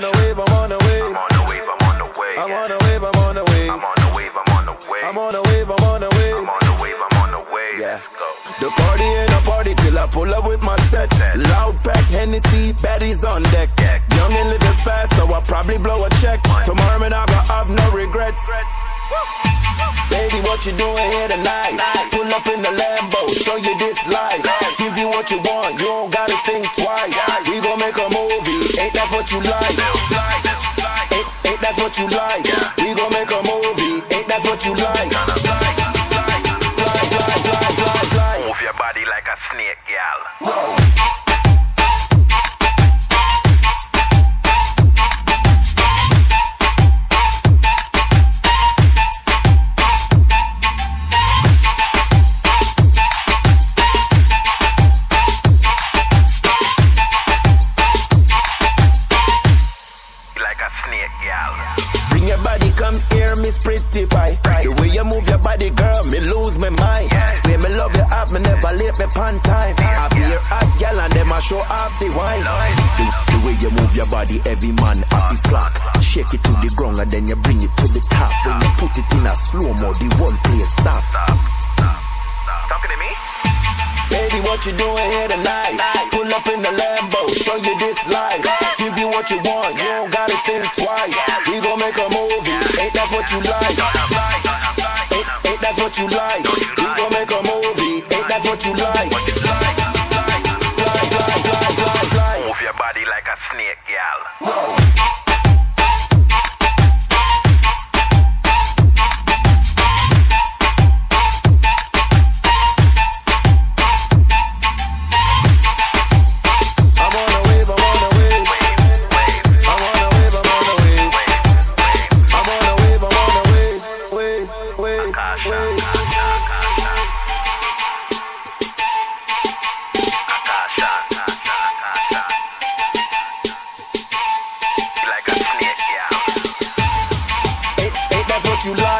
on the wave, I'm on the wave. I'm on the wave, I'm on the wave. I'm on the wave, I'm on the wave. I'm on the wave, I'm on the wave. I'm on the wave, I'm on the wave. I'm on the wave, I'm on the wave. Yeah. The party ain't a party till I pull up with my set. Loud pack, Hennessy, baddies on deck. Young and living fast, so I probably blow a check. Tomorrow man, I gon' have no regrets. Baby, what you doing here tonight? What you like? Like a snake, gal. Bring your body, come here, Miss Pretty Pie. The way you move your body, girl, me lose my mind. Way me love you up, me never late me pan time. I be your hot gal and them I show off the wine. The, the way you move your body, every man have it clock. Shake it to the ground and then you bring it to the top. When you put it in a slow mo, the one place stop. Stop, stop, stop. Talking to me? Baby, what you doing here tonight? Pull up in the Lambo, show you this life. Give you what you want, what you like? Ain't, ain't that what you like? We gon' make a movie, ain't that what you like? Move your body like a snake, gal. I'm you like?